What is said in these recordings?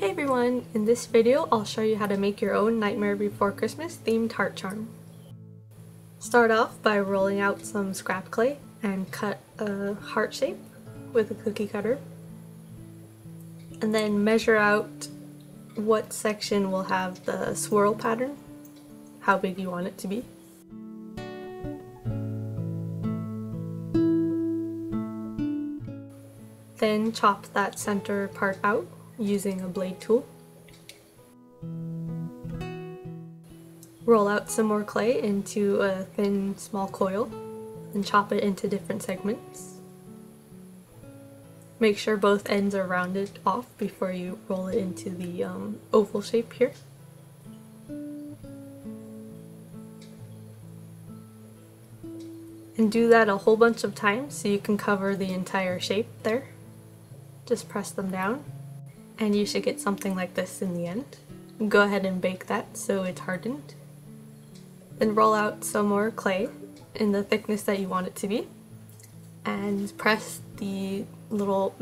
Hey everyone! In this video I'll show you how to make your own Nightmare Before Christmas themed heart charm. Start off by rolling out some scrap clay and cut a heart shape with a cookie cutter. And then measure out what section will have the swirl pattern, how big you want it to be. Then chop that center part out using a blade tool. Roll out some more clay into a thin small coil and chop it into different segments. Make sure both ends are rounded off before you roll it into the um, oval shape here. And do that a whole bunch of times so you can cover the entire shape there. Just press them down and you should get something like this in the end. Go ahead and bake that so it's hardened. Then roll out some more clay in the thickness that you want it to be and press the little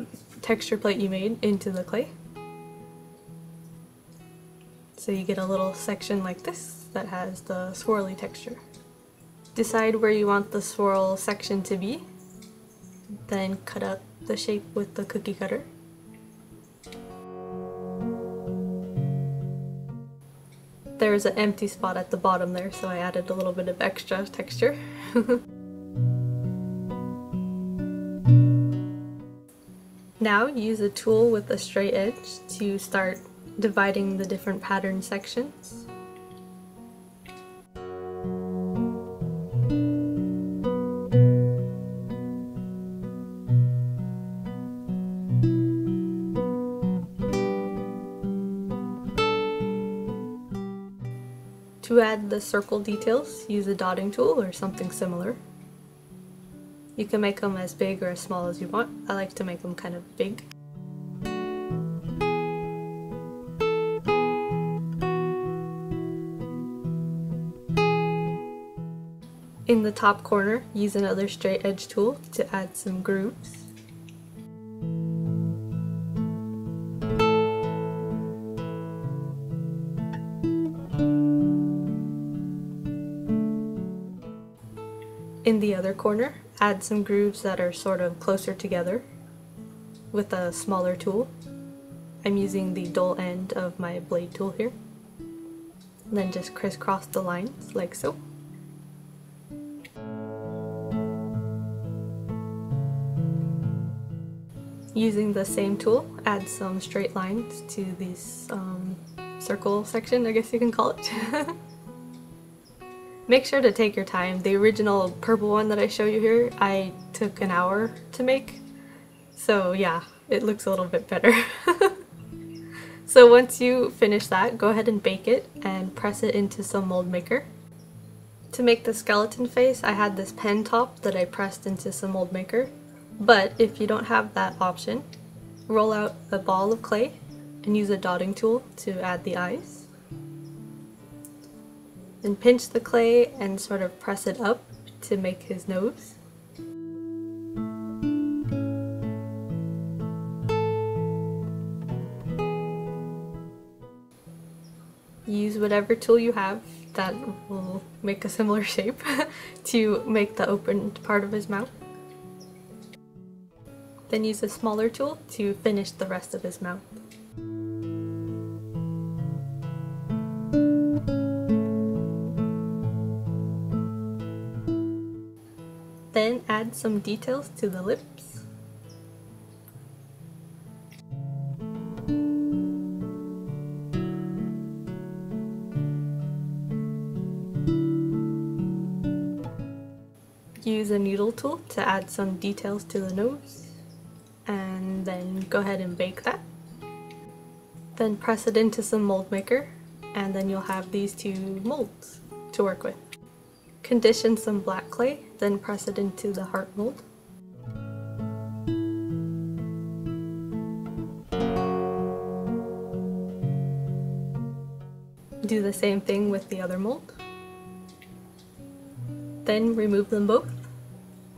texture plate you made into the clay. So you get a little section like this that has the swirly texture. Decide where you want the swirl section to be, then cut out the shape with the cookie cutter. There's an empty spot at the bottom there, so I added a little bit of extra texture. now use a tool with a straight edge to start dividing the different pattern sections. Add the circle details, use a dotting tool or something similar. You can make them as big or as small as you want. I like to make them kind of big. In the top corner, use another straight edge tool to add some grooves. In the other corner, add some grooves that are sort of closer together with a smaller tool. I'm using the dull end of my blade tool here. And then just crisscross the lines like so. Using the same tool, add some straight lines to this um, circle section, I guess you can call it. Make sure to take your time. The original purple one that I show you here, I took an hour to make. So yeah, it looks a little bit better. so once you finish that, go ahead and bake it and press it into some mold maker. To make the skeleton face, I had this pen top that I pressed into some mold maker. But if you don't have that option, roll out a ball of clay and use a dotting tool to add the eyes. Then pinch the clay and sort of press it up to make his nose. Use whatever tool you have that will make a similar shape to make the opened part of his mouth. Then use a smaller tool to finish the rest of his mouth. Some details to the lips. Use a needle tool to add some details to the nose and then go ahead and bake that. Then press it into some mold maker and then you'll have these two molds to work with. Condition some black clay, then press it into the heart mold. Do the same thing with the other mold. Then remove them both.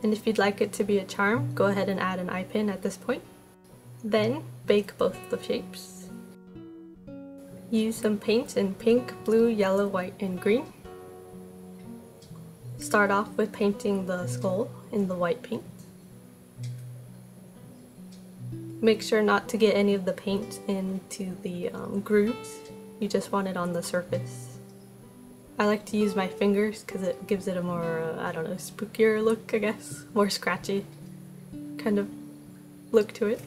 And if you'd like it to be a charm, go ahead and add an eye pin at this point. Then bake both the shapes. Use some paints in pink, blue, yellow, white, and green. Start off with painting the skull in the white paint. Make sure not to get any of the paint into the um, grooves. You just want it on the surface. I like to use my fingers because it gives it a more, uh, I don't know, spookier look, I guess. More scratchy kind of look to it.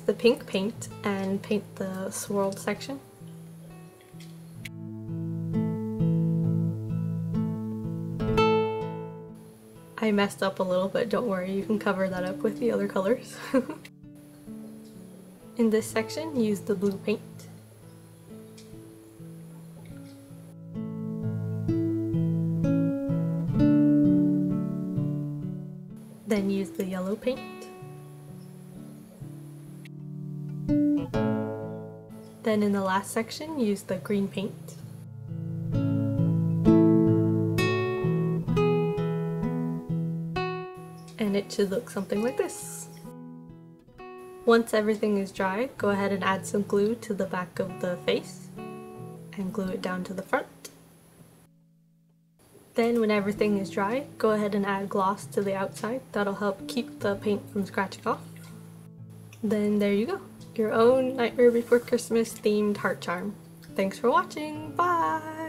Use the pink paint and paint the swirled section. I messed up a little but don't worry, you can cover that up with the other colors. In this section, use the blue paint. Then use the yellow paint. Then in the last section, use the green paint. And it should look something like this. Once everything is dry, go ahead and add some glue to the back of the face and glue it down to the front. Then when everything is dry, go ahead and add gloss to the outside. That'll help keep the paint from scratching off. Then there you go your own Nightmare Before Christmas themed heart charm. Thanks for watching. Bye!